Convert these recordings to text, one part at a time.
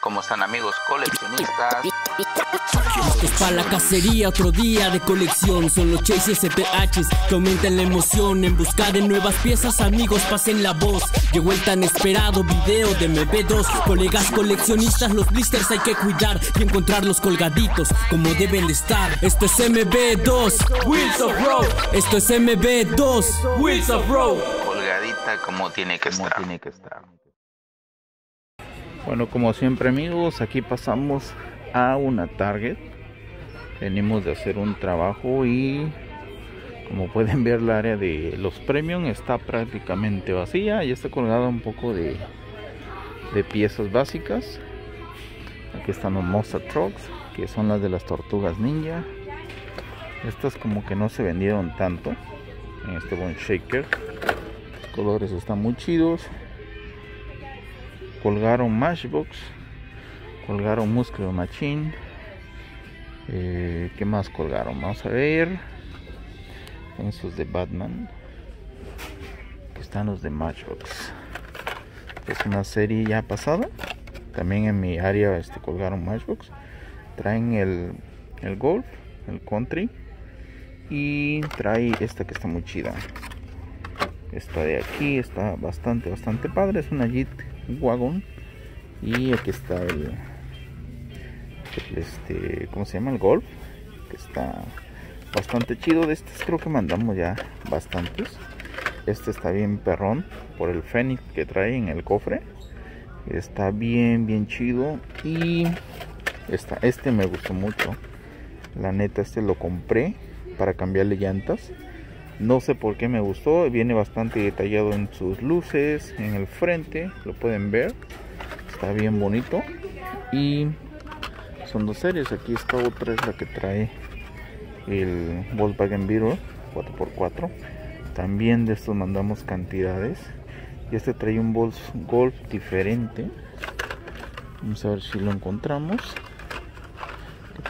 ¿Cómo están amigos coleccionistas? Es para la cacería, otro día de colección. Son los Chase SPHs que aumentan la emoción. En busca de nuevas piezas, amigos, pasen la voz. Llegó el tan esperado video de MB2. Colegas coleccionistas, los blisters hay que cuidar y encontrarlos colgaditos como deben de estar. Esto es MB2, Wheels of Road. Esto es MB2, Wheels of Road. Colgadita como tiene que estar. tiene que estar. Bueno, como siempre amigos, aquí pasamos a una Target. Venimos de hacer un trabajo y como pueden ver el área de los premium está prácticamente vacía. Ya está colgada un poco de, de piezas básicas. Aquí están los Monster Trucks, que son las de las tortugas ninja. Estas como que no se vendieron tanto en este buen shaker. Los colores están muy chidos colgaron Matchbox, colgaron Muscle Machine. Eh, ¿Qué más colgaron? Vamos a ver. Esos de Batman. Están los de Matchbox. Es una serie ya pasada. También en mi área este, colgaron Matchbox. Traen el, el Golf, el Country. Y trae esta que está muy chida. Esta de aquí está bastante, bastante padre. Es una Jeep Wagon. Y aquí está el, el, este, ¿cómo se llama? El Golf. Que está bastante chido. De estos creo que mandamos ya bastantes. Este está bien perrón por el Fenix que trae en el cofre. Está bien, bien chido. Y esta, este me gustó mucho. La neta, este lo compré para cambiarle llantas. No sé por qué me gustó. Viene bastante detallado en sus luces, en el frente. Lo pueden ver. Está bien bonito. Y son dos series. Aquí está otra, es la que trae el Volkswagen Beetle 4x4. También de estos mandamos cantidades. Y este trae un Golf diferente. Vamos a ver si lo encontramos.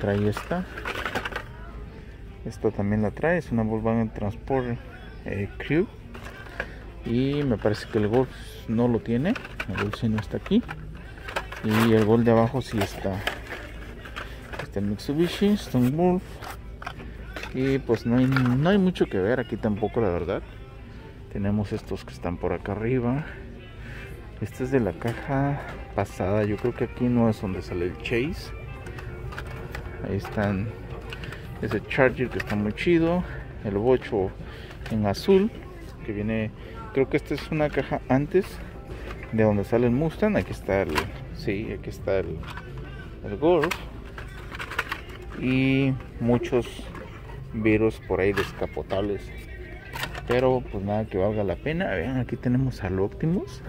Trae esta. Esta también la trae, es una Volkswagen Transport eh, Crew. Y me parece que el Golf no lo tiene. El Golf sí no está aquí. Y el Golf de abajo sí está. Está el Mitsubishi, Stone Wolf. Y pues no hay, no hay mucho que ver aquí tampoco, la verdad. Tenemos estos que están por acá arriba. Este es de la caja pasada. Yo creo que aquí no es donde sale el Chase. Ahí están ese Charger que está muy chido. El bocho en azul. Que viene. Creo que esta es una caja antes de donde sale el Mustang. Aquí está el. Sí, aquí está el, el Golf. Y muchos virus por ahí descapotables. Pero pues nada que valga la pena. Vean, aquí tenemos al Optimus.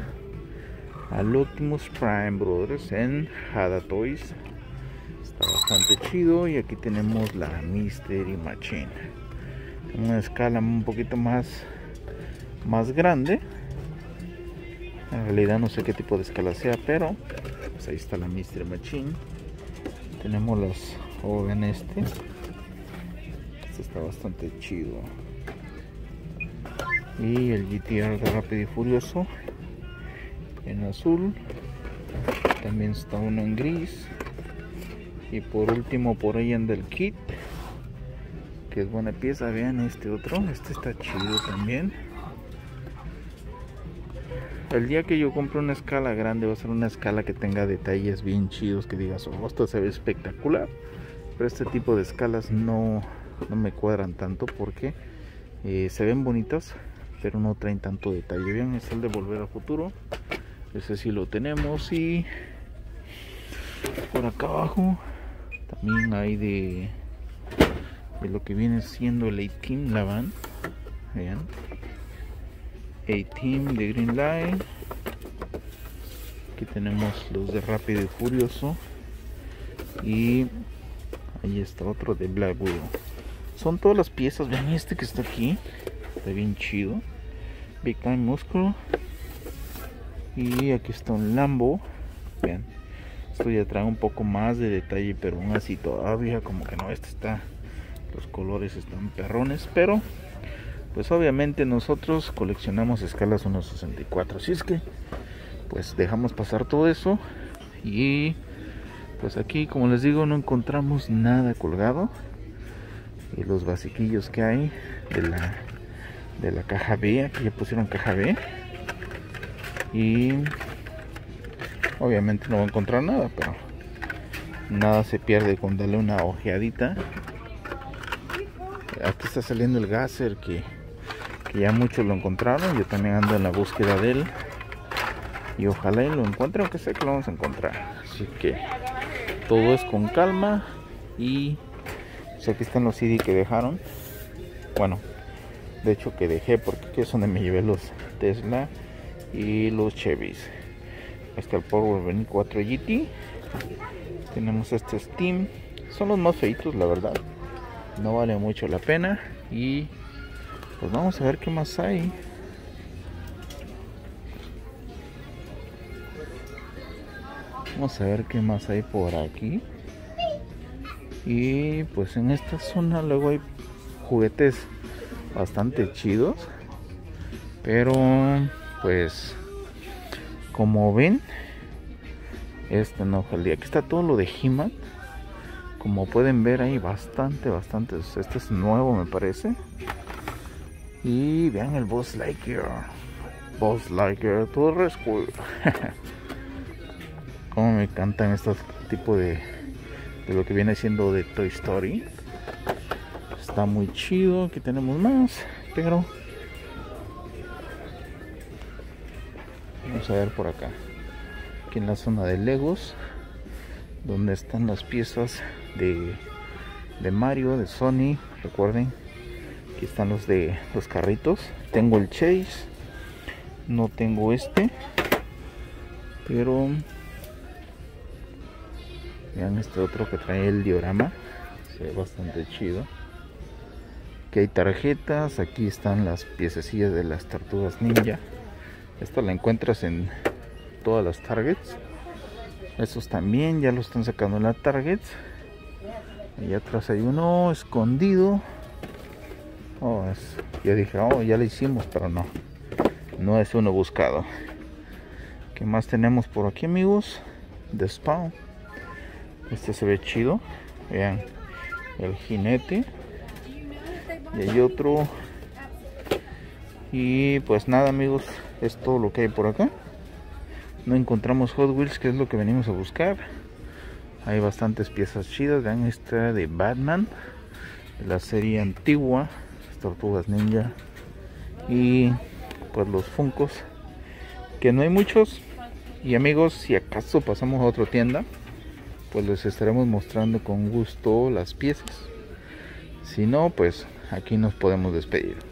Al Optimus Prime Brothers en Hada Toys bastante chido y aquí tenemos la Mystery Machine. Una escala un poquito más más grande. En realidad no sé qué tipo de escala sea pero pues ahí está la Mystery Machine. Tenemos los Oven este. Este está bastante chido. Y el GTR Rápido y Furioso en azul. También está uno en gris y por último por ahí anda el kit que es buena pieza vean este otro este está chido también. El día que yo compre una escala grande va a ser una escala que tenga detalles bien chidos que digas oh esto se ve espectacular pero este tipo de escalas no, no me cuadran tanto porque eh, se ven bonitas pero no traen tanto detalle. Vean es el de volver al futuro ese sí lo tenemos y por acá abajo también hay de, de lo que viene siendo el A-Team la van vean. A-Team de Green Line. Aquí tenemos los de Rápido y Furioso. Y ahí está otro de Black Widow. Son todas las piezas. Vean este que está aquí. Está bien chido. Big Time Muscle. Y aquí está un Lambo. Vean ya trae un poco más de detalle pero aún así todavía como que no este está los colores están perrones pero pues obviamente nosotros coleccionamos escalas 1.64 así es que pues dejamos pasar todo eso y pues aquí como les digo no encontramos nada colgado. Y los basiquillos que hay de la de la caja B aquí ya pusieron caja B. Y obviamente no va a encontrar nada pero nada se pierde con darle una ojeadita. Aquí está saliendo el gaser que, que ya muchos lo encontraron. Yo también ando en la búsqueda de él. Y ojalá y lo encuentre aunque sé que lo vamos a encontrar. Así que todo es con calma. Y aquí están los CD que dejaron. Bueno de hecho que dejé porque es donde me llevé los Tesla y los Chevys está el Power 4 GT tenemos este Steam. Son los más feitos la verdad. No vale mucho la pena. Y pues vamos a ver qué más hay. Vamos a ver qué más hay por aquí. Y pues en esta zona luego hay juguetes bastante chidos. Pero pues como ven este no día aquí está todo lo de he como pueden ver hay bastante bastante. Este es nuevo me parece. Y vean el Boss Lightyear. Boss Lightyear todo rescue como me encantan estos tipos de, de lo que viene siendo de Toy Story. Está muy chido aquí tenemos más pero vamos a ver por acá aquí en la zona de Legos donde están las piezas de, de Mario de Sony recuerden aquí están los de los carritos tengo el Chase no tengo este pero Vean este otro que trae el diorama. Se ve bastante chido. Aquí hay tarjetas. Aquí están las piececillas de las tortugas ninja. Esta la encuentras en todas las targets. Estos también ya lo están sacando en las targets. Allá atrás hay uno escondido. Oh, ya dije, oh, ya lo hicimos, pero no. No es uno buscado. ¿Qué más tenemos por aquí, amigos? The Spawn. Este se ve chido. Vean el jinete. Y hay otro. Y pues nada amigos, es todo lo que hay por acá. No encontramos Hot Wheels, que es lo que venimos a buscar. Hay bastantes piezas chidas. Vean esta de Batman. La serie antigua. Tortugas Ninja. Y pues los Funcos. Que no hay muchos. Y amigos, si acaso pasamos a otra tienda pues les estaremos mostrando con gusto las piezas si no pues aquí nos podemos despedir